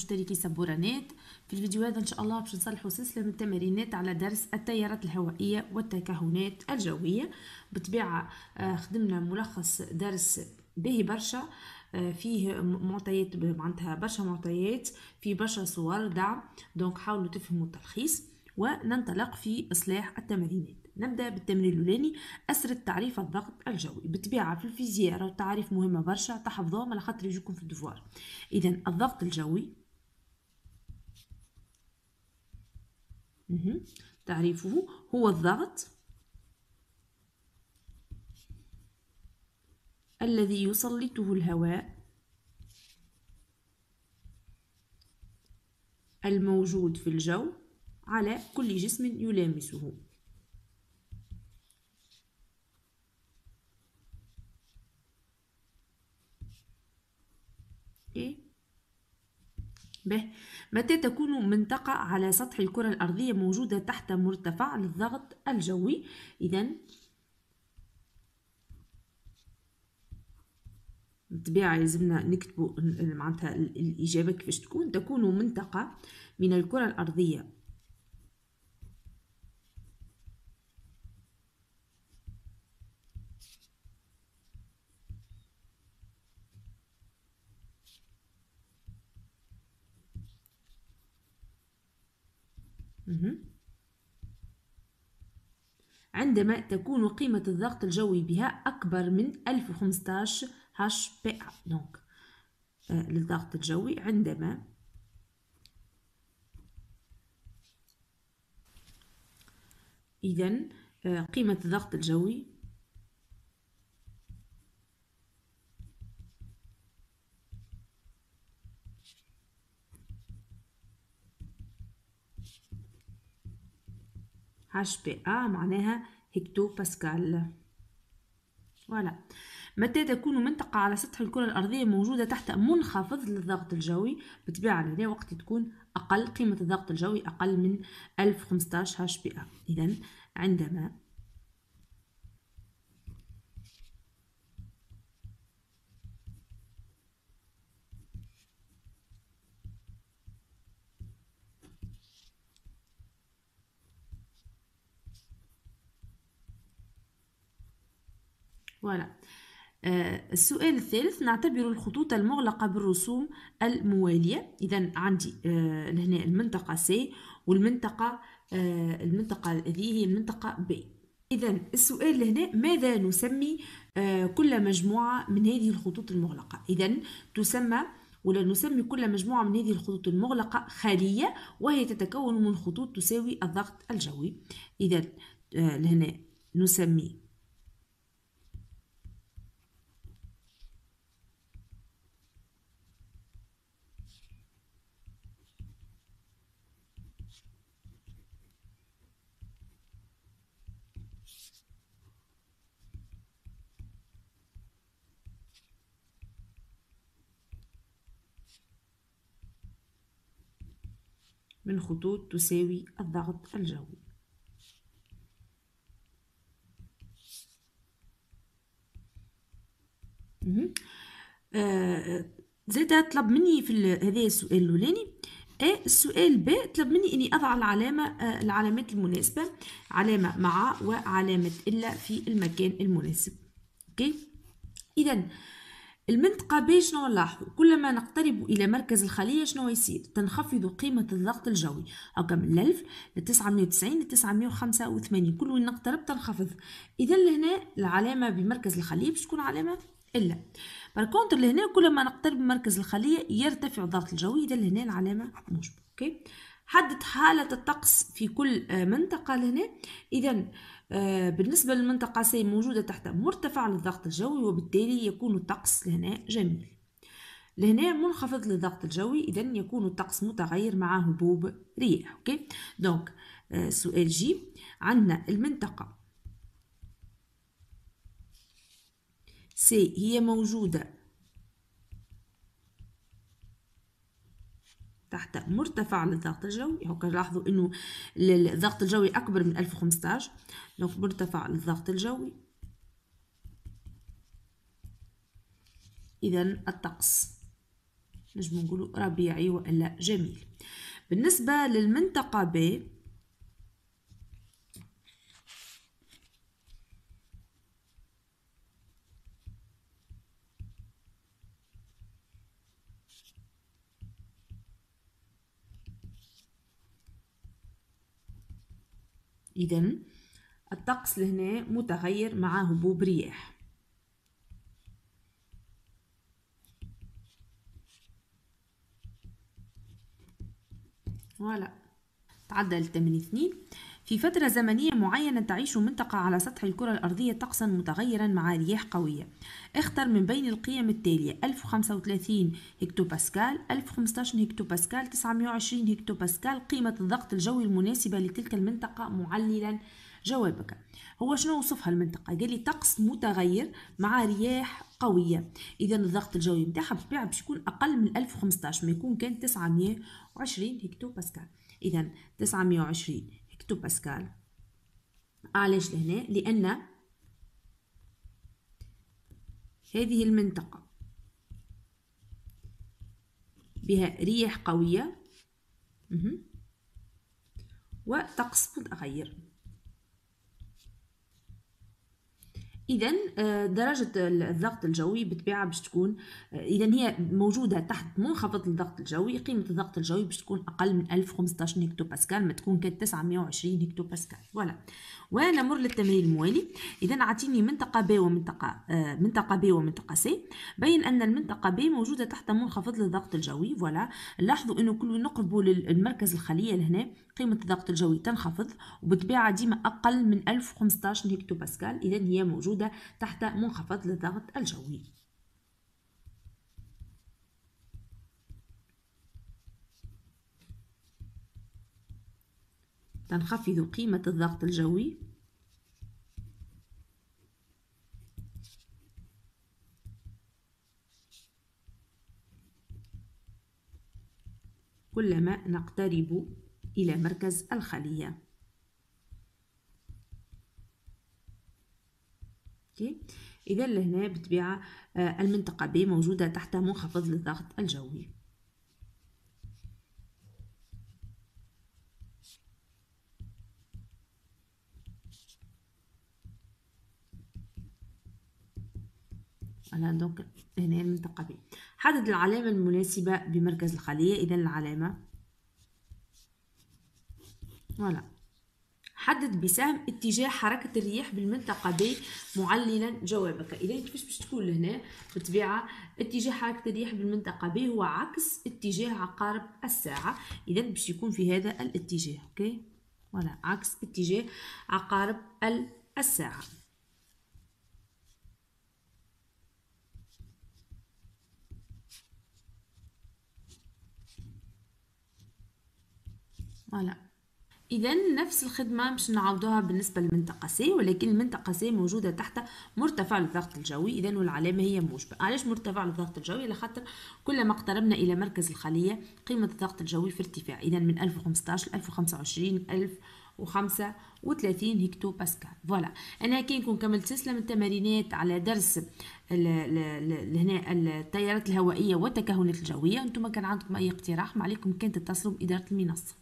مشتركي سبورانات في الفيديو هذا إن شاء الله باش نصلحوا سلسلة من التمارينات على درس التيارات الهوائية والتكهنات الجوية. بطبيعة آه، خدمنا ملخص درس باهي برشا آه، فيه معطيات معناتها برشا معطيات في برشا صور دعم. دونك حاولوا تفهموا التلخيص وننطلق في إصلاح التمارينات. نبدأ بالتمرين الأولاني أسرة تعريف الضغط الجوي. بالطبيعة في الفيزياء راه التعريف مهمة برشا تحفظوهم على خاطر يجوكم في الدفوار. إذا الضغط الجوي تعريفه هو الضغط الذي يسلطه الهواء الموجود في الجو على كل جسم يلامسه إيه؟ به. متى تكون منطقة على سطح الكرة الأرضية موجودة تحت مرتفع للضغط الجوي؟ إذا بالطبيعة لازمنا نكتبوا معناتها الإجابة كيفاش تكون. تكون منطقة من الكرة الأرضية عندما تكون قيمة الضغط الجوي بها أكبر من 1015 HPA دونك آه، للضغط الجوي عندما إذا آه، قيمة الضغط الجوي hPa معناها هكتو باسكال voilà. متى تكون منطقة على سطح الكرة الأرضية موجودة تحت منخفض للضغط الجوي؟ بطبيعة لهنا وقت تكون أقل قيمة الضغط الجوي أقل من 1015 hP إذا عندما voilà آه السؤال الثالث نعتبر الخطوط المغلقة بالرسوم الموالية. إذا عندي آه هنا المنطقة C والمنطقة آه المنطقة هذه هي المنطقة ب إذا السؤال هنا ماذا نسمي آه كل مجموعة من هذه الخطوط المغلقة؟ إذا تسمى ولا نسمي كل مجموعة من هذه الخطوط المغلقة خالية وهي تتكون من خطوط تساوي الضغط الجوي. إذا آه هنا نسمي من خطوط تساوي الضغط الجوي. آه زاد طلب مني في هذا السؤال الأولاني. إيه السؤال ب طلب مني إني أضع العلامة آه العلامات المناسبة علامة مع وعلامة إلا في المكان المناسب. أوكي؟ اذا المنطقة ب شنو نلاحظوا كلما نقترب إلى مركز الخلية شنو يصير تنخفض قيمة الضغط الجوي. هكا من 1000 ل 990 ل 985 كل وين نقترب تنخفض. إذا لهنا العلامة بمركز الخلية باش تكون علامة إلا. par contre لهنا كلما نقترب من مركز الخلية يرتفع الضغط الجوي. إذا لهنا العلامة موجبة ok؟ حدد حالة الطقس في كل منطقة لهنا. إذا آه، بالنسبة للمنطقة C موجودة تحت مرتفع للضغط الجوي وبالتالي يكون الطقس لهنا جميل. لهنا منخفض للضغط الجوي إذا يكون الطقس متغير مع هبوب رياح ok؟ donc آه، سؤال G. عندنا المنطقة C هي موجودة تحت مرتفع للضغط الجوي. هوكا لاحظوا إنه الضغط الجوي أكبر من 1015 donc مرتفع للضغط الجوي. اذا الطقس. نجم نقولوا ربيعي وإلا جميل. بالنسبة للمنطقة ب إذا الطقس لهنا متغير مع هبوب رياح. فوالا تعدى الثمانية اثنين. في فترة زمنية معينة تعيش منطقة على سطح الكرة الأرضية طقسا متغيرا مع رياح قوية. اختر من بين القيم التالية 1035 هكتوباسكال 1015 هكتوباسكال 920 هكتوباسكال قيمة الضغط الجوي المناسبة لتلك المنطقة. معللا جوابك. هو شنو وصفها المنطقة؟ قال لي طقس متغير مع رياح قوية. إذا الضغط الجوي نتاعها بالطبيعة باش يكون أقل من 1015 ما يكون كان 920 هكتو باسكال إذا 920 هكتو باسكال؟ علاش لهنا؟ لأن هذه المنطقة بها رياح قوية. وطقس متغير اذا آه، درجة الضغط الجوي بالطبيعه باش تكون آه، اذا هي موجودة تحت منخفض الضغط الجوي. قيمة الضغط الجوي باش تكون أقل من 1015 هكتو باسكال ما تكون كانت 920 هكتو باسكال. voilà. ونمر للتمرين الموالي. اذا أعطيني منطقة ب ومنطقة آه منطقة ب ومنطقة C بين أن المنطقة ب موجودة تحت منخفض للضغط الجوي. voilà. لاحظوا إنه كل نقربوا للمركز الخلية لهنا قيمة الضغط الجوي تنخفض وبالطبيعه ديما أقل من 1015 هكتو باسكال. اذا هي موجودة تحت منخفض للضغط الجوي. تنخفض قيمة الضغط الجوي. كلما نقترب إلى مركز الخلية. إذا لهنا بطبيعة آه، المنطقة ب موجودة تحت منخفض للضغط الجوي. أنا donc هنا المنطقة ب حدد العلامة المناسبة بمركز الخلية. إذا العلامة. voilà. حدد بسهم اتجاه حركة الرياح بالمنطقة ب معللا جوابك. إذا كيفاش باش تكون لهنا بالطبيعة اتجاه حركة الرياح بالمنطقة ب هو عكس اتجاه عقارب الساعة. إذا باش يكون في هذا الاتجاه ok؟ ولا عكس اتجاه عقارب الساعة. voilà. اذا نفس الخدمة باش نعاودوها بالنسبة للمنطقة C ولكن المنطقة C موجودة تحت مرتفع الضغط الجوي. اذا والعلامه هي موجبه علاش مرتفع الضغط الجوي؟ لخاطر كلما اقتربنا إلى مركز الخلية قيمة الضغط الجوي في ارتفاع. اذا من 1015 1025 1035 هكتو باسكال voilà. أنا كي نكون كملت سلسله من التمارينات على درس هنا التيارات الهوائية والتكهنات الجوية. أنتم كان عندكم أي اقتراح؟ ما عليكم كان تتصلوا بإدارة المنصة.